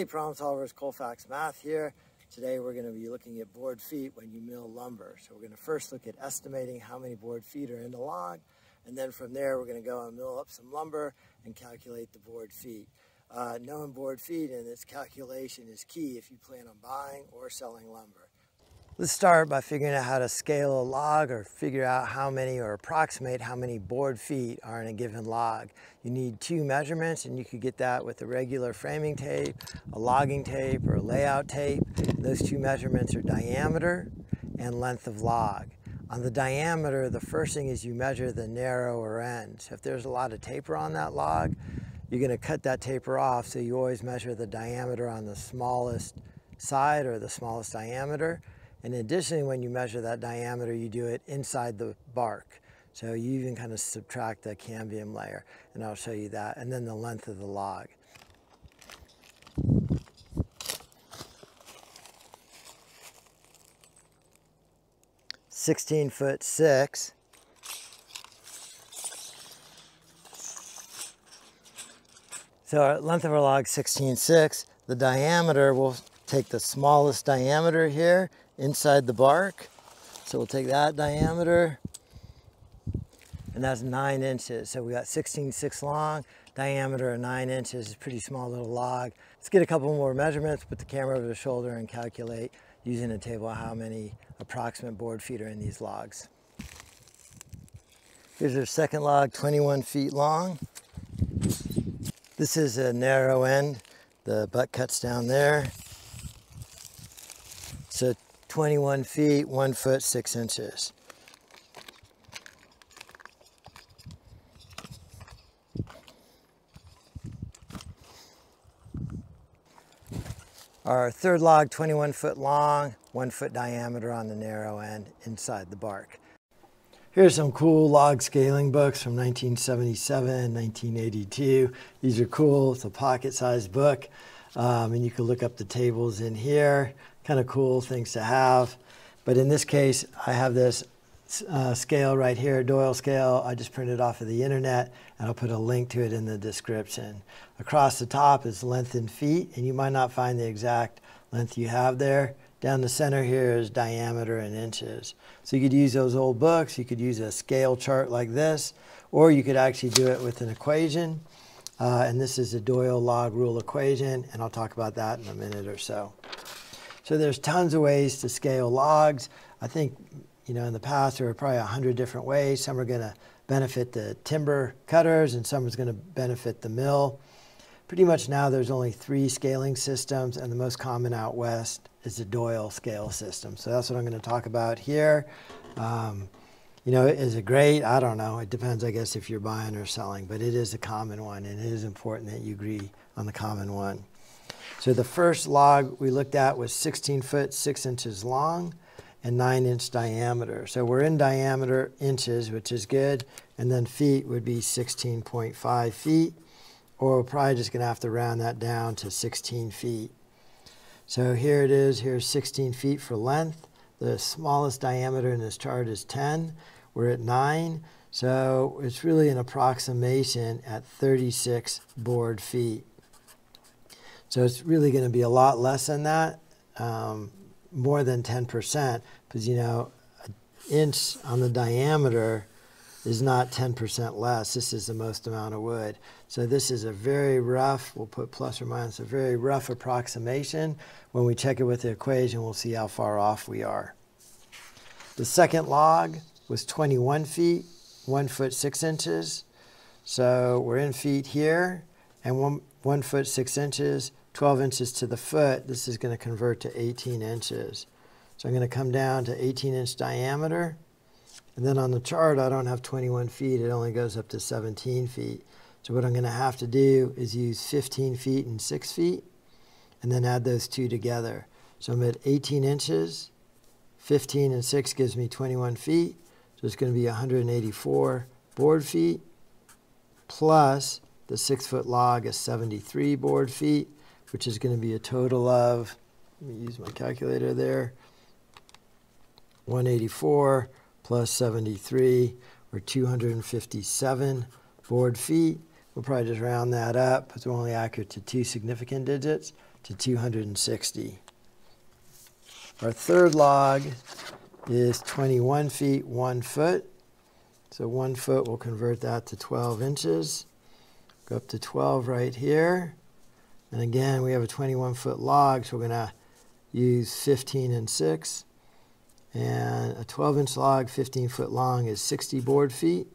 Hey, problem solvers, Colfax Math here. Today we're going to be looking at board feet when you mill lumber. So we're going to first look at estimating how many board feet are in the log, and then from there we're going to go and mill up some lumber and calculate the board feet. Uh, knowing board feet and its calculation is key if you plan on buying or selling lumber. Let's start by figuring out how to scale a log or figure out how many or approximate how many board feet are in a given log. You need two measurements and you could get that with a regular framing tape, a logging tape, or a layout tape. Those two measurements are diameter and length of log. On the diameter, the first thing is you measure the narrower end. So if there's a lot of taper on that log, you're gonna cut that taper off so you always measure the diameter on the smallest side or the smallest diameter. And additionally, when you measure that diameter, you do it inside the bark. So you even kind of subtract the cambium layer, and I'll show you that, and then the length of the log. Sixteen foot six. So our length of our log 16.6. The diameter, we'll take the smallest diameter here inside the bark. So we'll take that diameter and that's nine inches. So we got 16 six long, diameter of nine inches, it's a pretty small little log. Let's get a couple more measurements, put the camera over the shoulder and calculate using a table how many approximate board feet are in these logs. Here's our second log, 21 feet long. This is a narrow end. The butt cuts down there. So 21 feet, one foot, six inches. Our third log, 21 foot long, one foot diameter on the narrow end inside the bark. Here's some cool log scaling books from 1977, 1982. These are cool, it's a pocket sized book. Um, and you can look up the tables in here kind of cool things to have. But in this case, I have this uh, scale right here, Doyle scale. I just printed off of the internet and I'll put a link to it in the description. Across the top is length in feet and you might not find the exact length you have there. Down the center here is diameter in inches. So you could use those old books, you could use a scale chart like this, or you could actually do it with an equation. Uh, and this is a Doyle log rule equation, and I'll talk about that in a minute or so. So there's tons of ways to scale logs. I think, you know, in the past there were probably a hundred different ways. Some are going to benefit the timber cutters and some is going to benefit the mill. Pretty much now there's only three scaling systems and the most common out west is the Doyle scale system. So that's what I'm going to talk about here. Um, you know, is it great? I don't know. It depends, I guess, if you're buying or selling, but it is a common one and it is important that you agree on the common one. So the first log we looked at was 16 foot 6 inches long and 9 inch diameter. So we're in diameter inches, which is good, and then feet would be 16.5 feet, or we're probably just going to have to round that down to 16 feet. So here it is, here's 16 feet for length. The smallest diameter in this chart is 10. We're at 9, so it's really an approximation at 36 board feet. So it's really going to be a lot less than that, um, more than 10%, because you know, an inch on the diameter is not 10% less. This is the most amount of wood. So this is a very rough, we'll put plus or minus, a very rough approximation. When we check it with the equation, we'll see how far off we are. The second log was 21 feet, one foot six inches. So we're in feet here, and one, one foot six inches 12 inches to the foot, this is going to convert to 18 inches. So I'm going to come down to 18 inch diameter. And then on the chart, I don't have 21 feet. It only goes up to 17 feet. So what I'm going to have to do is use 15 feet and 6 feet and then add those two together. So I'm at 18 inches. 15 and 6 gives me 21 feet. So it's going to be 184 board feet plus the 6 foot log is 73 board feet which is going to be a total of, let me use my calculator there, 184 plus 73, or 257 board feet. we'll probably just round that up because we're only accurate to two significant digits to 260. Our third log is 21 feet, 1 foot. So 1 foot, we'll convert that to 12 inches. Go up to 12 right here. And again, we have a 21 foot log, so we're going to use 15 and 6. And a 12 inch log, 15 foot long, is 60 board feet.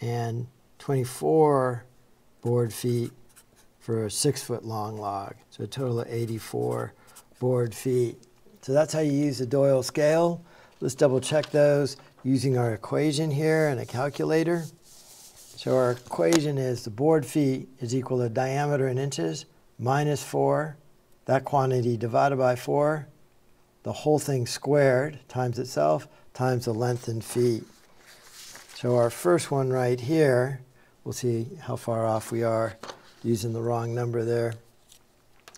And 24 board feet for a 6 foot long log. So a total of 84 board feet. So that's how you use the Doyle scale. Let's double check those using our equation here and a calculator. So our equation is the board feet is equal to diameter in inches minus 4, that quantity divided by 4, the whole thing squared times itself times the length in feet. So our first one right here, we'll see how far off we are using the wrong number there,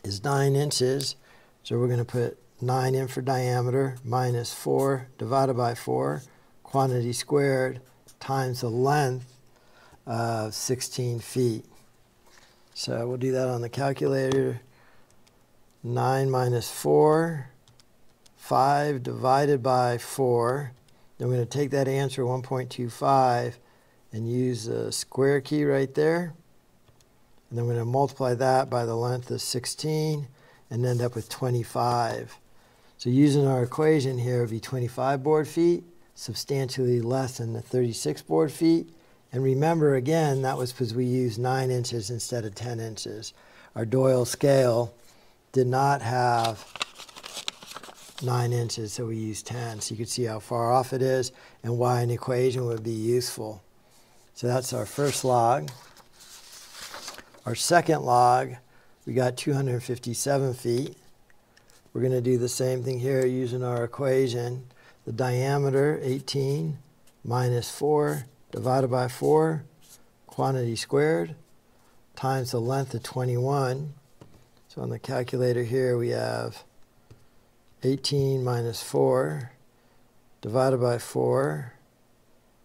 is 9 inches. So we're going to put 9 in for diameter minus 4 divided by 4, quantity squared times the length of 16 feet. So we'll do that on the calculator. 9 minus 4, 5 divided by 4. Then we're going to take that answer, 1.25, and use the square key right there. And then we're going to multiply that by the length of 16 and end up with 25. So using our equation here, it would be 25 board feet, substantially less than the 36 board feet. And remember, again, that was because we used 9 inches instead of 10 inches. Our Doyle scale did not have 9 inches, so we use 10. So you can see how far off it is and why an equation would be useful. So that's our first log. Our second log, we got 257 feet. We're going to do the same thing here using our equation. The diameter, 18, minus 4 divided by 4, quantity squared, times the length of 21. So on the calculator here we have 18 minus 4 divided by 4.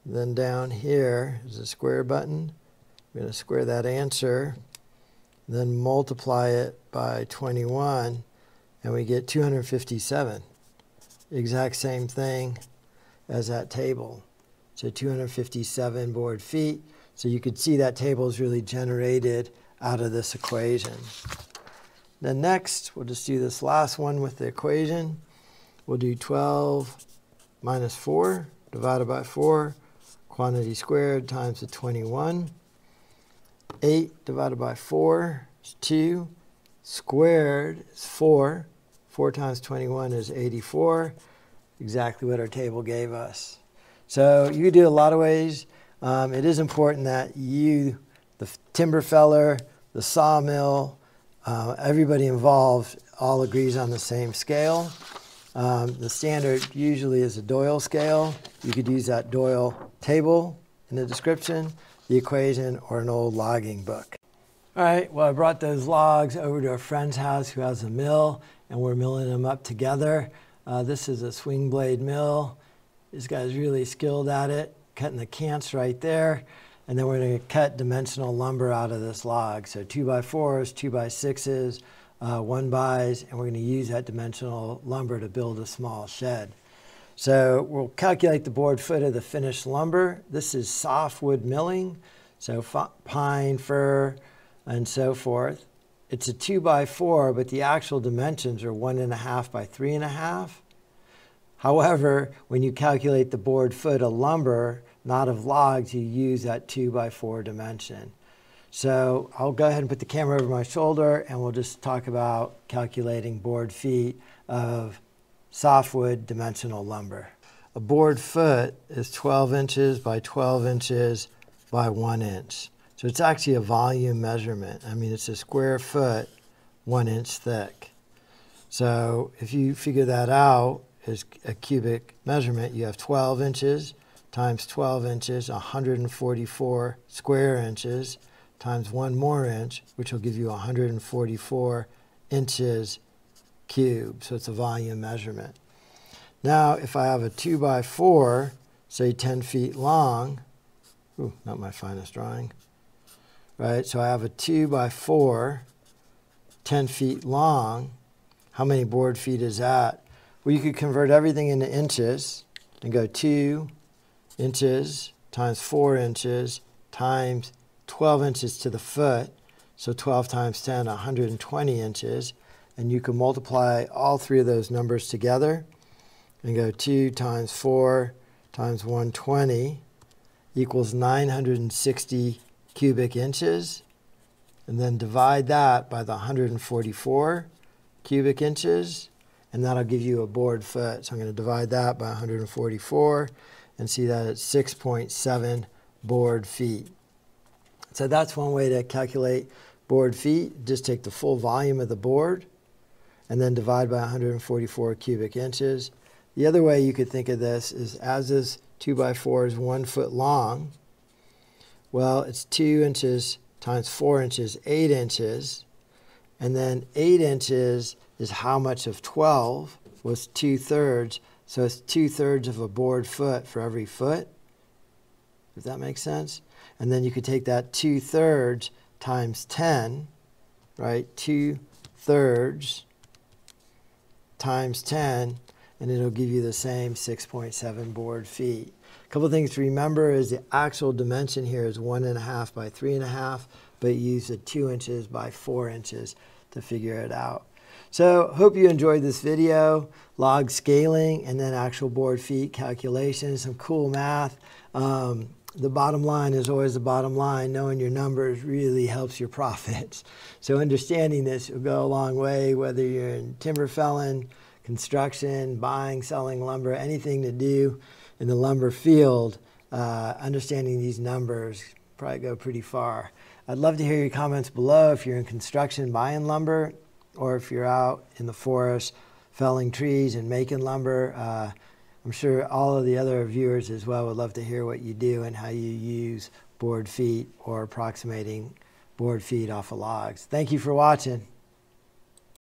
Then down here is a square button. We're going to square that answer, then multiply it by 21, and we get 257. Exact same thing as that table. So 257 board feet. So you could see that table is really generated out of this equation. Then next, we'll just do this last one with the equation. We'll do 12 minus 4 divided by 4, quantity squared times the 21. 8 divided by 4 is 2. Squared is 4. 4 times 21 is 84, exactly what our table gave us. So you could do a lot of ways. Um, it is important that you, the timber feller, the sawmill, uh, everybody involved all agrees on the same scale. Um, the standard usually is a Doyle scale. You could use that Doyle table in the description, the equation, or an old logging book. All right, well, I brought those logs over to a friend's house who has a mill, and we're milling them up together. Uh, this is a swing blade mill. This guy's really skilled at it, cutting the cants right there. And then we're going to cut dimensional lumber out of this log. So two by fours, two by sixes, uh, one bys, and we're going to use that dimensional lumber to build a small shed. So we'll calculate the board foot of the finished lumber. This is softwood milling, so pine, fir, and so forth. It's a two by four, but the actual dimensions are one and a half by three and a half. However, when you calculate the board foot of lumber, not of logs, you use that 2 by 4 dimension. So I'll go ahead and put the camera over my shoulder and we'll just talk about calculating board feet of softwood dimensional lumber. A board foot is 12 inches by 12 inches by 1 inch. So it's actually a volume measurement. I mean, it's a square foot, 1 inch thick. So if you figure that out, as a cubic measurement, you have 12 inches times 12 inches, 144 square inches, times one more inch, which will give you 144 inches cubed. So it's a volume measurement. Now, if I have a 2 by 4, say 10 feet long, ooh, not my finest drawing, right? So I have a two by four, 10 feet long. How many board feet is that? Well, you could convert everything into inches and go two inches times four inches times 12 inches to the foot. So 12 times 10, 120 inches. And you can multiply all three of those numbers together and go 2 times 4 times 120 equals 960 cubic inches. And then divide that by the 144 cubic inches. And that'll give you a board foot. So I'm going to divide that by 144 and see that it's 6.7 board feet. So that's one way to calculate board feet. Just take the full volume of the board and then divide by 144 cubic inches. The other way you could think of this is as this 2 by 4 is 1 foot long, well, it's 2 inches times 4 inches, 8 inches. And then 8 inches is how much of 12 was 2 thirds. So it's 2 thirds of a board foot for every foot, if that makes sense. And then you could take that 2 thirds times 10, right? 2 thirds times 10 and it'll give you the same 6.7 board feet. A couple things to remember is the actual dimension here is one and a half by three and a half, but use the two inches by four inches to figure it out. So hope you enjoyed this video, log scaling and then actual board feet calculations, some cool math. Um, the bottom line is always the bottom line. Knowing your numbers really helps your profits. So understanding this will go a long way, whether you're in timber felling, construction, buying, selling lumber, anything to do in the lumber field, uh, understanding these numbers probably go pretty far. I'd love to hear your comments below if you're in construction buying lumber or if you're out in the forest felling trees and making lumber. Uh, I'm sure all of the other viewers as well would love to hear what you do and how you use board feet or approximating board feet off of logs. Thank you for watching.